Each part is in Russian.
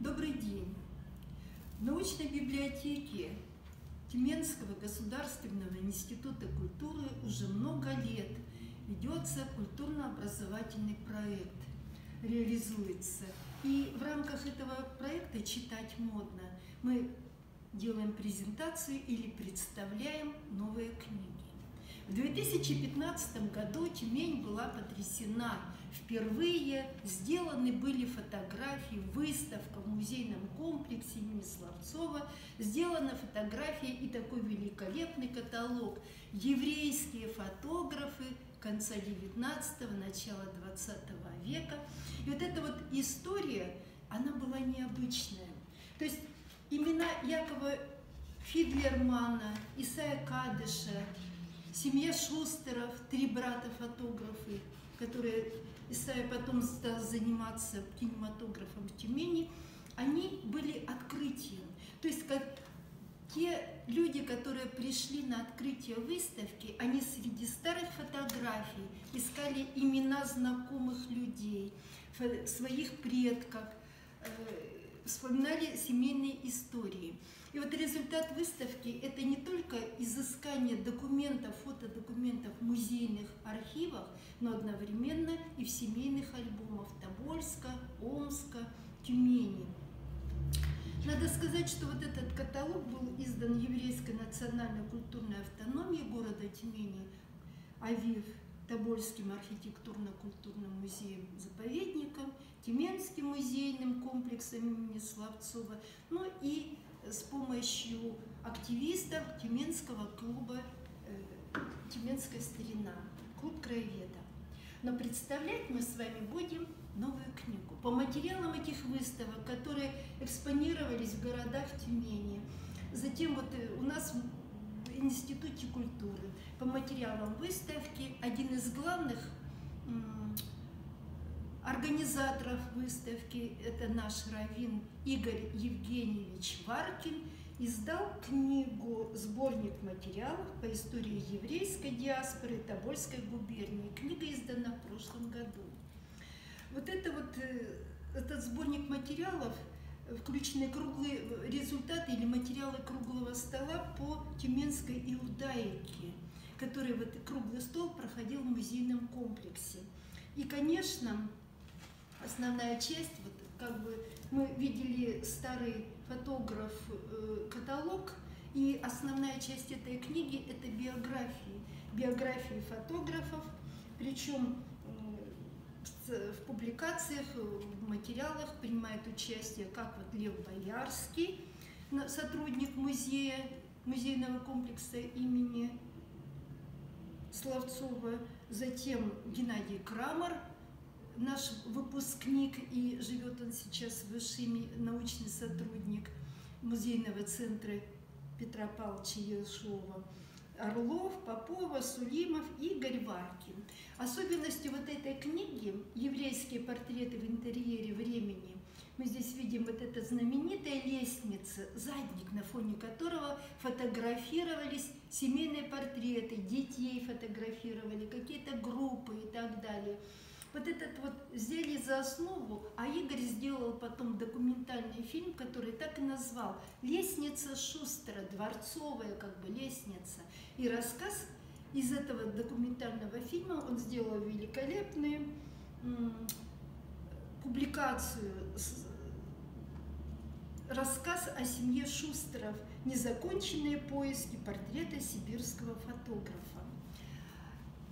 Добрый день! В научной библиотеке Тюменского государственного института культуры уже много лет ведется культурно-образовательный проект, реализуется. И в рамках этого проекта «Читать модно» мы делаем презентацию или представляем новые книги. В 2015 году Тюмень была потрясена. Впервые сделаны были фотографии, выставка в музейном комплексе имени Славцова. Сделана фотография и такой великолепный каталог. Еврейские фотографы конца 19-го, начала 20 века. И вот эта вот история, она была необычная. То есть имена Якова Фидлермана, Исая Кадыша, семья Шустеров, три брата-фотографы, которые Исайя потом стал заниматься кинематографом в Тюмени, они были открытием. То есть как те люди, которые пришли на открытие выставки, они среди старых фотографий искали имена знакомых людей, своих предков, э, вспоминали семейные истории. И вот результат выставки – это не только изыскание документов, фотодокументов в музейных архивах, но одновременно и в семейных альбомах Тобольска, Омска, Тюмени. Надо сказать, что вот этот каталог был издан Еврейской национальной культурной автономией города Тюмени, АВИВ, Тобольским архитектурно-культурным музеем-заповедником, Тюменским музейным комплексом имени Славцова, ну и с помощью активистов Тюменского клуба э, «Тюменская старина», клуб краеведа. Но представлять мы с вами будем новую книгу. По материалам этих выставок, которые экспонировались в городах Тюмени, затем вот э, у нас в Институте культуры, по материалам выставки, один из главных Организаторов выставки – это наш раввин Игорь Евгеньевич Варкин – издал книгу «Сборник материалов по истории еврейской диаспоры Тобольской губернии». Книга издана в прошлом году. Вот это вот, э, этот сборник материалов включены круглые результаты или материалы круглого стола по тюменской иудаике, который вот круглый стол проходил в музейном комплексе. И, конечно, основная часть, вот как бы мы видели старый фотограф э, каталог, и основная часть этой книги это биографии, биографии фотографов, причем э, в публикациях, в материалах принимает участие как вот Лев Боярский, сотрудник музея, музейного комплекса имени Славцова, затем Геннадий Крамер, наш выпускник, и живет он сейчас высший научный сотрудник музейного центра Петра Павловича Елшова. Орлов, Попова, Сулимов, Игорь Варкин. Особенностью вот этой книги «Еврейские портреты в интерьере времени» мы здесь видим вот эта знаменитая лестница, задник, на фоне которого фотографировались семейные портреты, детей фотографировали, какие-то группы и так далее – вот этот вот взяли за основу, а Игорь сделал потом документальный фильм, который так и назвал «Лестница Шустера», дворцовая как бы лестница. И рассказ из этого документального фильма он сделал великолепную публикацию, рассказ о семье Шустеров «Незаконченные поиски портрета сибирского фотографа».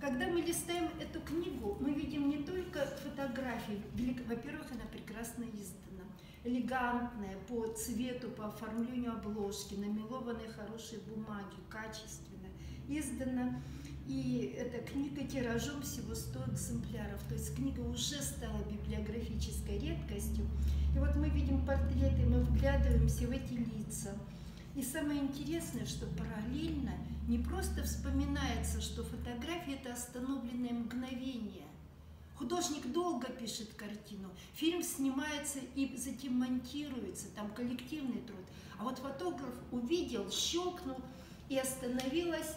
Когда мы листаем эту книгу, мы видим не только фотографии. Во-первых, она прекрасно издана, элегантная по цвету, по оформлению обложки, намелованной хорошей бумаги, качественно издана. И эта книга тиражом всего 100 экземпляров. То есть книга уже стала библиографической редкостью. И вот мы видим портреты, мы вглядываемся в эти лица. И самое интересное, что параллельно не просто вспоминается, что фотография – это остановленное мгновение. Художник долго пишет картину, фильм снимается и затем монтируется, там коллективный труд. А вот фотограф увидел, щелкнул, и остановилась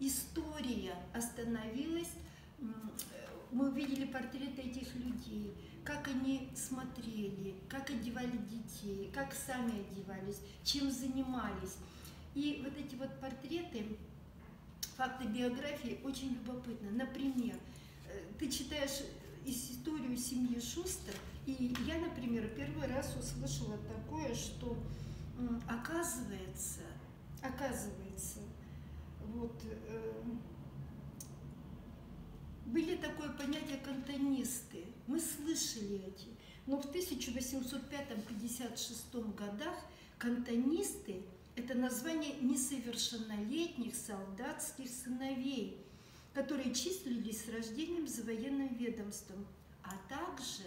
история, остановилась. Мы увидели портреты этих людей, как они смотрели, как одевали детей, как сами одевались, чем занимались. И вот эти вот портреты, факты биографии очень любопытны. Например, э, ты читаешь историю семьи Шустер, и я, например, первый раз услышала такое, что оказывается, оказывается, вот э, были такое понятие кантонисты. Мы слышали эти. Но в 1805-56 годах кантонисты – это название несовершеннолетних солдатских сыновей, которые числились с рождением за военным ведомством, а также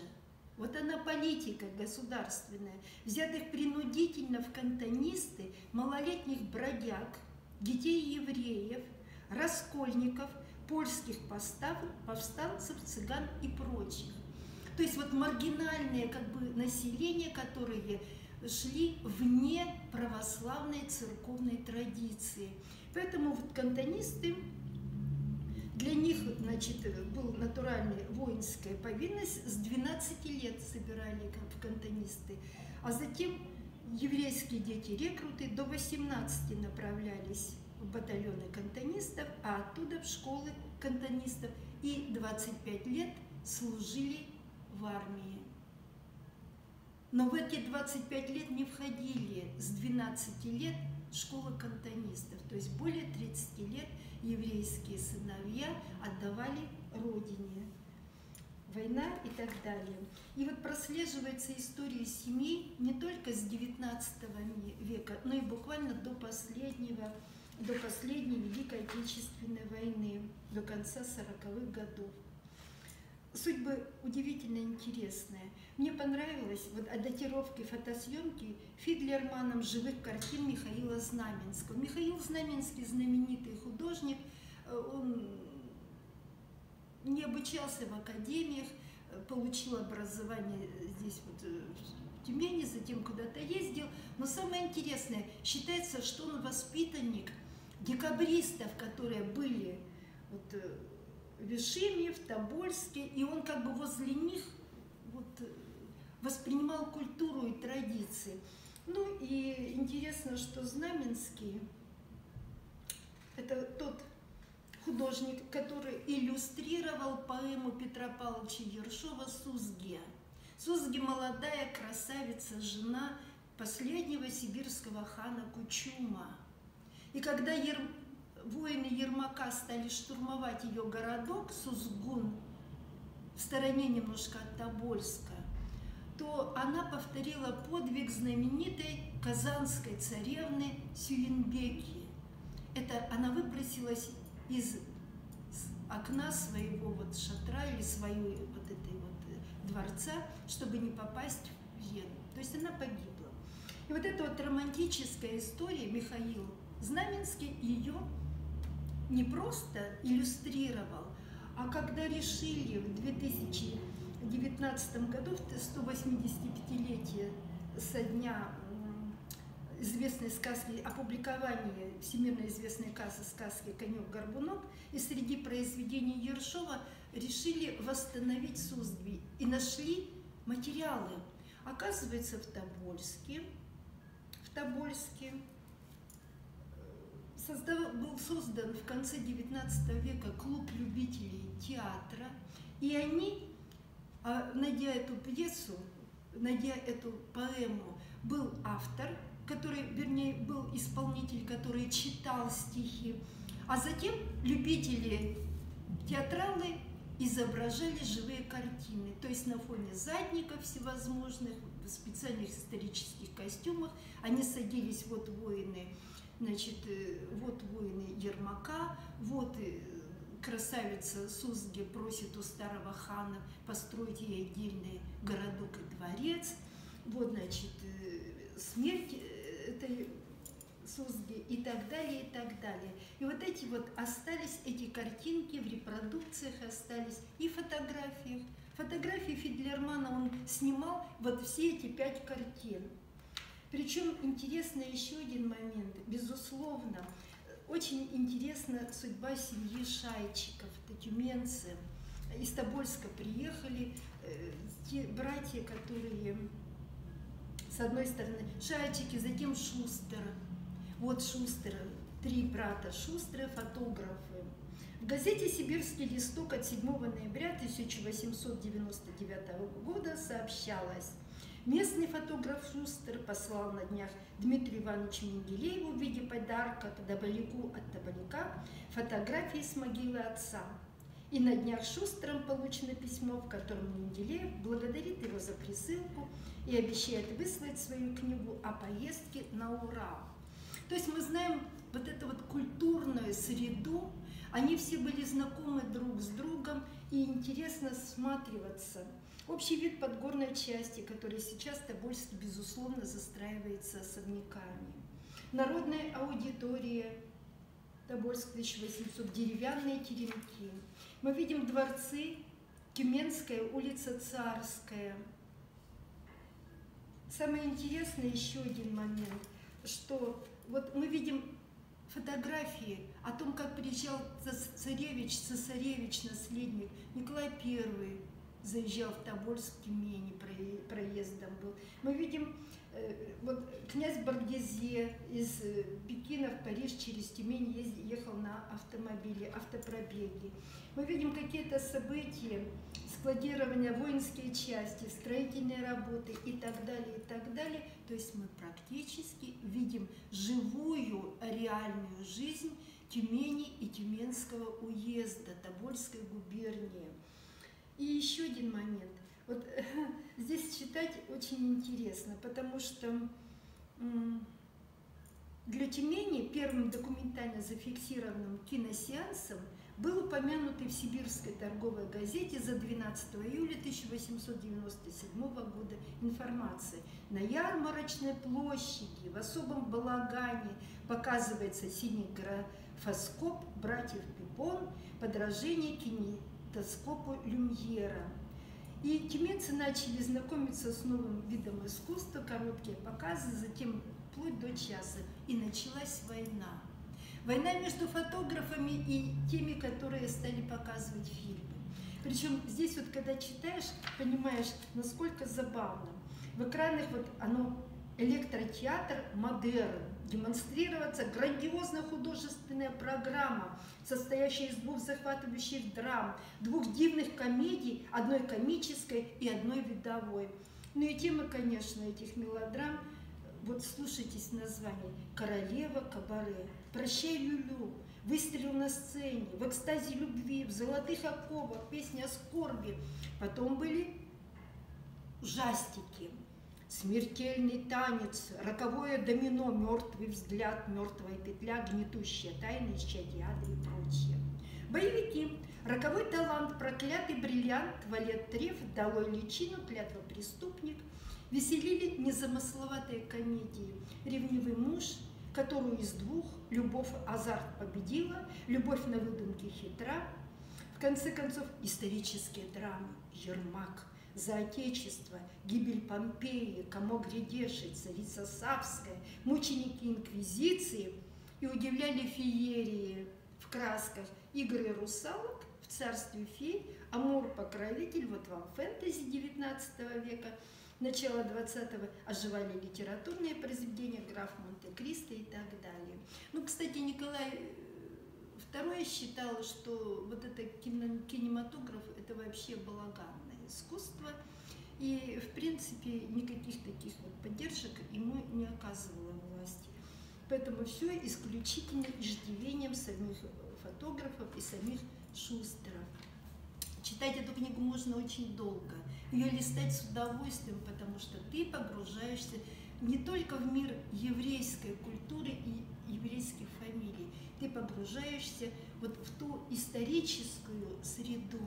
вот она политика государственная, взятых принудительно в кантонисты малолетних бродяг, детей евреев, раскольников – польских повстанцев, цыган и прочих. То есть вот маргинальное как бы население, которые шли вне православной церковной традиции. Поэтому вот кантонисты, для них значит, был натуральная воинская повинность, с 12 лет собирали как кантонисты, а затем еврейские дети-рекруты до 18 направлялись батальоны кантонистов, а оттуда в школы кантонистов и 25 лет служили в армии. Но в эти 25 лет не входили с 12 лет школа кантонистов, то есть более 30 лет еврейские сыновья отдавали родине. Война и так далее. И вот прослеживается история семей не только с 19 века, но и буквально до последнего до последней Великой Отечественной войны, до конца 40-х годов. Судьбы удивительно интересная. Мне понравилось вот о датировке фотосъемки Фидлерманом живых картин Михаила Знаменского. Михаил Знаменский знаменитый художник, он не обучался в академиях, получил образование здесь вот э, в Тюмени, затем куда-то ездил. Но самое интересное, считается, что он воспитанник – декабристов, которые были вот, э, в Вишиме, в Тобольске, и он как бы возле них вот, э, воспринимал культуру и традиции. Ну и интересно, что Знаменский – это тот художник, который иллюстрировал поэму Петра Павловича Ершова «Сузге». Сузге – молодая красавица, жена последнего сибирского хана Кучума – и когда Ер... воины Ермака стали штурмовать ее городок Сузгун, в стороне немножко от Тобольска, то она повторила подвиг знаменитой казанской царевны Сюинбеки. Это она выбросилась из окна своего вот шатра или своей вот этой вот э, дворца, чтобы не попасть в Вену. То есть она погибла. И вот эта вот романтическая история Михаил Знаменский ее не просто иллюстрировал, а когда решили в 2019 году, в 185-летие со дня известной сказки, опубликования всемирно известной кассы сказки «Конек-горбунок», и среди произведений Ершова решили восстановить Суздби и нашли материалы. Оказывается, в Тобольске, в Тобольске создав, был создан в конце XIX века клуб любителей театра, и они, а, найдя эту пьесу, найдя эту поэму, был автор, который, вернее, был исполнитель, который читал стихи, а затем любители театралы изображали живые картины, то есть на фоне задников всевозможных, в специальных исторических костюмах, они садились, вот воины, Значит, э, вот воины Ермака, вот э, красавица Сузги просит у старого хана построить ей отдельный городок и дворец. Вот, значит, э, смерть этой Сузги и так далее, и так далее. И вот эти вот остались, эти картинки в репродукциях остались и фотографиях. Фотографии Фидлермана он снимал вот все эти пять картин. Причем интересно еще один момент. Безусловно, очень интересна судьба семьи Шайчиков, тюменцы. Из Тобольска приехали, э, те братья, которые с одной стороны Шайчики, затем Шустер. Вот Шустер, три брата Шустера, фотографы. В газете «Сибирский листок» от 7 ноября 1899 года сообщалось, Местный фотограф Шустер послал на днях Дмитрию Ивановичу Менделееву в виде подарка Табаляку от Табаляка фотографии с могилы отца. И на днях Шустером получено письмо, в котором Менделеев благодарит его за присылку и обещает выслать свою книгу о поездке на Урал. То есть мы знаем вот эту вот культурную среду, они все были знакомы друг с интересно всматриваться – Общий вид подгорной части, который сейчас Тобольск, безусловно, застраивается особняками. Народная аудитория, Тобольск 1800, деревянные теремки. Мы видим дворцы, Тюменская, улица Царская. Самое интересное еще один момент, что вот мы видим фотографии о том, как приезжал царевич, цесаревич, наследник Николай I, заезжал в Тобольск, Тюмени, проездом был. Мы видим, э, вот князь Баргезе из э, Пекина в Париж через Тюмень ехал на автомобиле, автопробеги. Мы видим какие-то события, складирование, воинские части, строительные работы и так далее, и так далее. То есть мы практически видим живую, реальную жизнь Тюмени и Тюменского уезда, Тобольской губернии. И еще один момент. Вот здесь читать очень интересно, потому что для Тюмени первым документально зафиксированным киносеансом был упомянутый в Сибирской торговой газете за 12 июля 1897 года информация. На ярмарочной площади в особом балагане показывается синий графоскоп братьев Пипон, подражение кине кинематоскопу Люмьера. И тюменцы начали знакомиться с новым видом искусства, короткие показы, затем вплоть до часа. И началась война. Война между фотографами и теми, которые стали показывать фильмы. Причем здесь вот, когда читаешь, понимаешь, насколько забавно. В экранах вот оно электротеатр модерн, демонстрироваться грандиозная художественная программа, состоящая из двух захватывающих драм, двух дивных комедий, одной комической и одной видовой. Ну и темы, конечно, этих мелодрам, вот слушайтесь название «Королева кабаре», «Прощай, Люлю», «Выстрел на сцене», «В экстазе любви», «В золотых оковах», «Песня о скорби». Потом были ужастики – Смертельный танец, роковое домино, мертвый взгляд, мертвая петля, гнетущая тайны, исчадиады и прочее. Боевики. Роковой талант, проклятый бриллиант, валет треф, долой личину, клятва преступник. Веселили незамысловатые комедии. Ревнивый муж, которую из двух любовь азарт победила, любовь на выдумке хитра. В конце концов, исторические драмы, Ермак – за Отечество, гибель Помпеи, комок Гридеши, царица Савская, мученики Инквизиции и удивляли феерии в красках игры русалок в царстве фей, Амур-покровитель, вот вам фэнтези 19 века, начала 20-го оживали литературные произведения, граф Монте-Кристо и так далее. Ну, кстати, Николай II считал, что вот это кинематограф – это вообще балаган искусства. И, в принципе, никаких таких вот поддержек ему не оказывала власть. Поэтому все исключительно иждивением самих фотографов и самих шустеров. Читать эту книгу можно очень долго. Ее листать с удовольствием, потому что ты погружаешься не только в мир еврейской культуры и еврейских фамилий, ты погружаешься вот в ту историческую среду,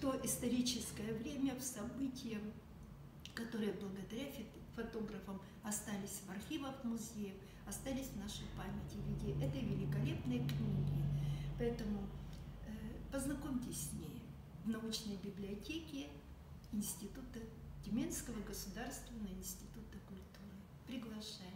то историческое время, в события, которые благодаря фотографам остались в архивах музеев, остались в нашей памяти в виде этой великолепной книги. Поэтому э, познакомьтесь с ней в научной библиотеке Института Тюменского государственного института культуры. Приглашаю.